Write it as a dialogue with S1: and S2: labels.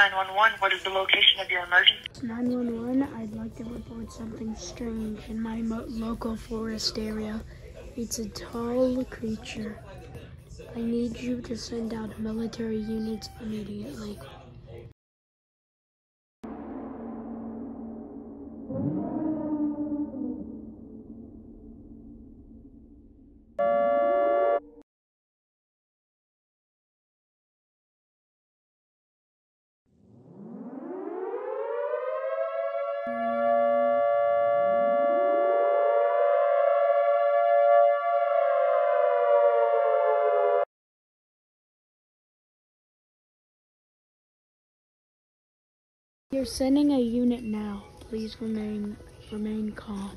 S1: 911, what is the location of your emergency?
S2: 911, I'd to report something strange in my local forest area. It's a tall creature. I need you to send out military units immediately. You're sending a unit now. Please remain remain calm.